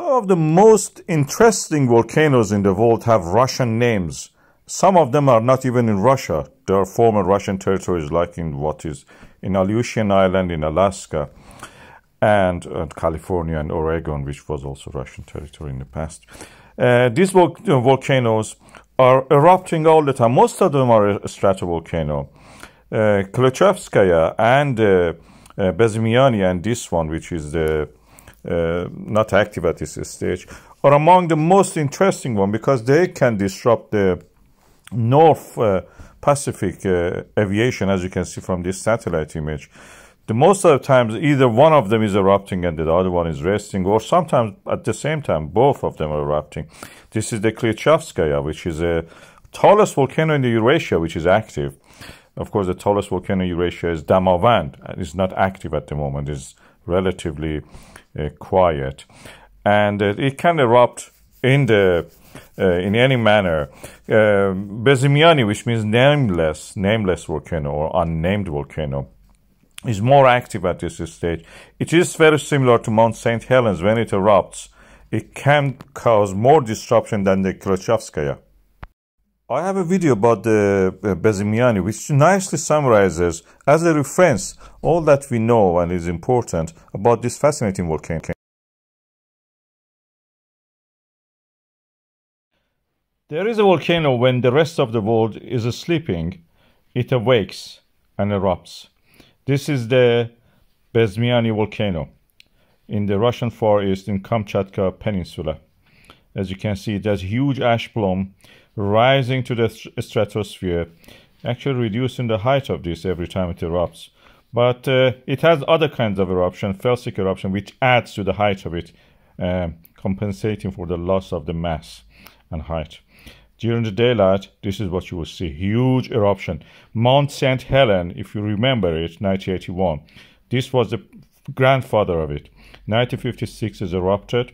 Some of the most interesting volcanoes in the world have Russian names. Some of them are not even in Russia. They are former Russian territories, like in what is in Aleutian Island in Alaska, and, and California and Oregon, which was also Russian territory in the past. Uh, these vol- uh, volcanoes are erupting all the time. Most of them are stratovolcano. Uh, and uh, uh, Bezymianny and this one, which is the uh, not active at this stage, are among the most interesting one because they can disrupt the North uh, Pacific uh, aviation, as you can see from this satellite image. The most of the times, either one of them is erupting and the other one is resting, or sometimes at the same time, both of them are erupting. This is the Klyuchevskaya, which is the tallest volcano in the Eurasia, which is active. Of course, the tallest volcano in Eurasia is Damavand. It's not active at the moment. It's relatively quiet, and uh, it can erupt in the uh, in any manner. Uh, Bezymianny, which means nameless, nameless volcano or unnamed volcano, is more active at this stage. It is very similar to Mount St. Helens when it erupts. It can cause more disruption than the Klyuchevskaya. I have a video about the uh, which nicely summarizes as a reference all that we know and is important about this fascinating volcano. There is a volcano when the rest of the world is sleeping, it awakes and erupts. This is the Bezymianny volcano in the Russian Far East in Kamchatka Peninsula. As you can see, there's huge ash plume rising to the stratosphere, actually reducing the height of this every time it erupts. But uh, it has other kinds of eruption, felsic eruption, which adds to the height of it, uh, compensating for the loss of the mass and height. During the daylight, this is what you will see. Huge eruption. Mount St. Helen, if you remember it, 1981. This was the grandfather of it. 1956 is erupted.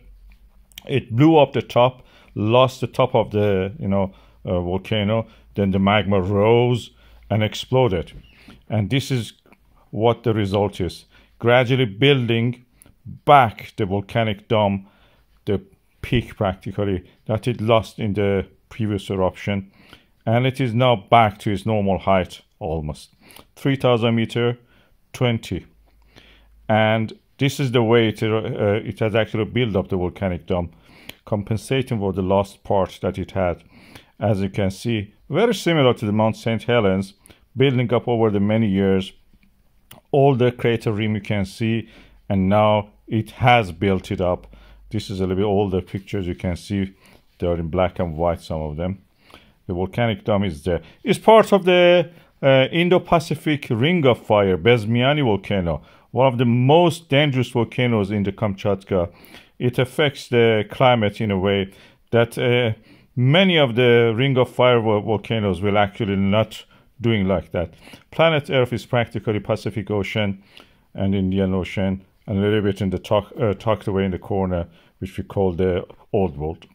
It blew up the top, lost the top of the you know uh, volcano. Then the magma rose and exploded. And this is what the result is. Gradually building back the volcanic dome, the peak practically that it lost in the previous eruption. And it is now back to its normal height almost. 3000 meter, 20. And this is the way it, uh, it has actually built up the volcanic dome, compensating for the lost part that it had. As you can see, very similar to the Mount St. Helens, building up over the many years. All the crater rim you can see, and now it has built it up. This is a little bit older pictures you can see. They are in black and white, some of them. The volcanic dome is there. It's part of the uh, Indo-Pacific Ring of Fire, Bezymianny volcano, one of the most dangerous volcanoes in the Kamchatka. It affects the climate in a way that uh, many of the Ring of Fire volcanoes will actually not doing like that. Planet Earth is practically Pacific Ocean and Indian Ocean, and a little bit in the uh, tucked away in the corner, which we call the Old World.